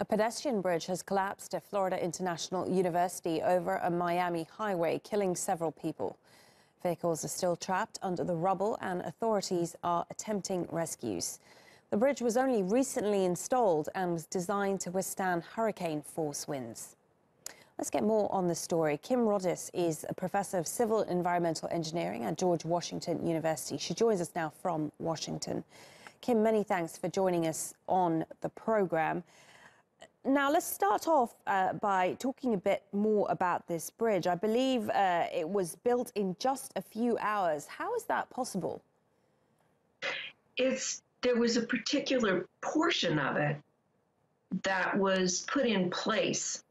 A pedestrian bridge has collapsed at Florida International University over a Miami highway, killing several people. Vehicles are still trapped under the rubble and authorities are attempting rescues. The bridge was only recently installed and was designed to withstand hurricane force winds. Let's get more on the story. Kim Roddis is a professor of civil environmental engineering at George Washington University. She joins us now from Washington. Kim, many thanks for joining us on the program. Now, let's start off uh, by talking a bit more about this bridge. I believe uh, it was built in just a few hours. How is that possible? It's there was a particular portion of it that was put in place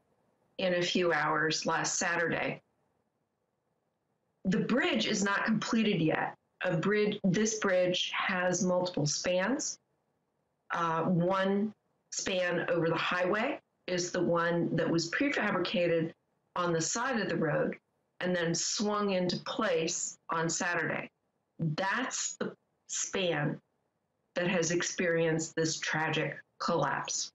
in a few hours last Saturday. The bridge is not completed yet. A bridge, this bridge has multiple spans. Uh, one span over the highway is the one that was prefabricated on the side of the road and then swung into place on Saturday. That's the span that has experienced this tragic collapse.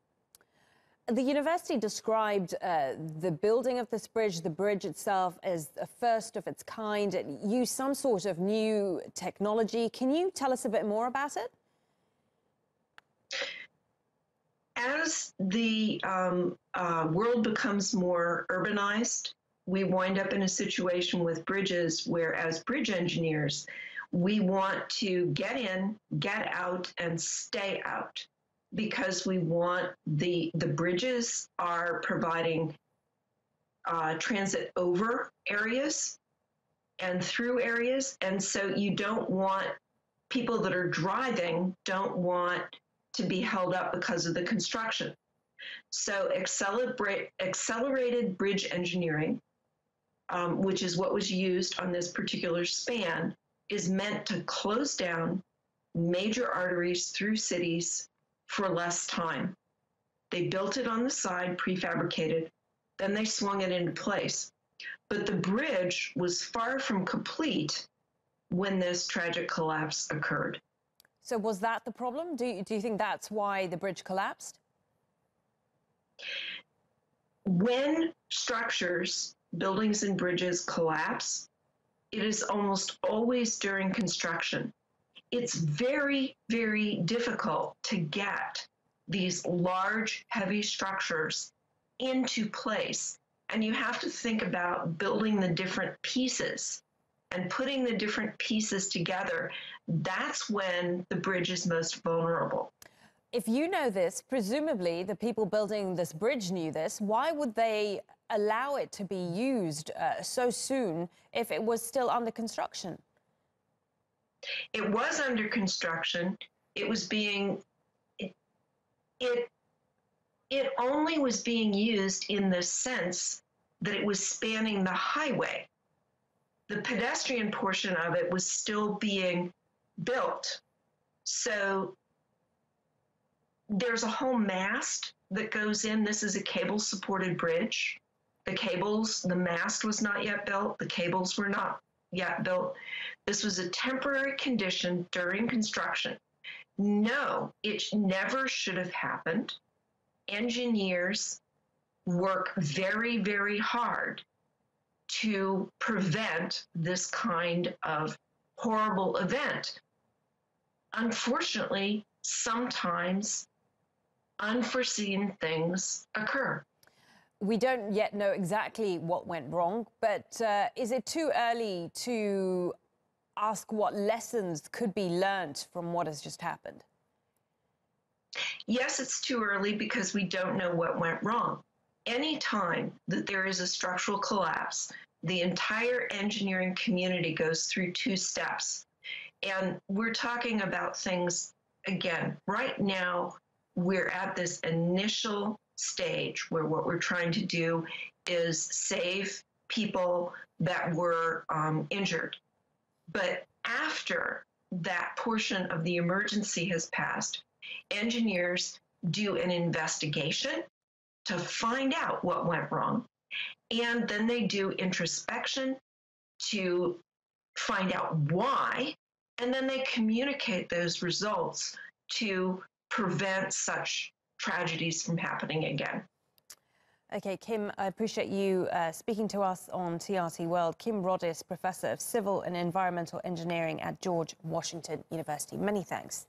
The university described uh, the building of this bridge, the bridge itself, as a first of its kind. It used some sort of new technology. Can you tell us a bit more about it? As the um, uh, world becomes more urbanized, we wind up in a situation with bridges where, as bridge engineers, we want to get in, get out, and stay out because we want the the bridges are providing uh, transit over areas and through areas, and so you don't want people that are driving don't want to be held up because of the construction. So accelerated bridge engineering, um, which is what was used on this particular span, is meant to close down major arteries through cities for less time. They built it on the side, prefabricated, then they swung it into place. But the bridge was far from complete when this tragic collapse occurred. So, was that the problem? Do you, do you think that's why the bridge collapsed? When structures, buildings, and bridges collapse, it is almost always during construction it's very, very difficult to get these large, heavy structures into place. And you have to think about building the different pieces and putting the different pieces together. That's when the bridge is most vulnerable. If you know this, presumably the people building this bridge knew this. Why would they allow it to be used uh, so soon if it was still under construction? It was under construction. It was being it, it it only was being used in the sense that it was spanning the highway. The pedestrian portion of it was still being built. So there's a whole mast that goes in. This is a cable supported bridge. The cables, the mast was not yet built, the cables were not yet built. This was a temporary condition during construction. No, it never should have happened. Engineers work very, very hard to prevent this kind of horrible event. Unfortunately, sometimes unforeseen things occur. We don't yet know exactly what went wrong, but uh, is it too early to ask what lessons could be learned from what has just happened? Yes, it's too early because we don't know what went wrong. Any time that there is a structural collapse, the entire engineering community goes through two steps. And we're talking about things, again, right now, we're at this initial stage where what we're trying to do is save people that were um, injured. But after that portion of the emergency has passed, engineers do an investigation to find out what went wrong. And then they do introspection to find out why. And then they communicate those results to prevent such tragedies from happening again. Okay, Kim, I appreciate you uh, speaking to us on TRT World. Kim Roddis, Professor of Civil and Environmental Engineering at George Washington University. Many thanks.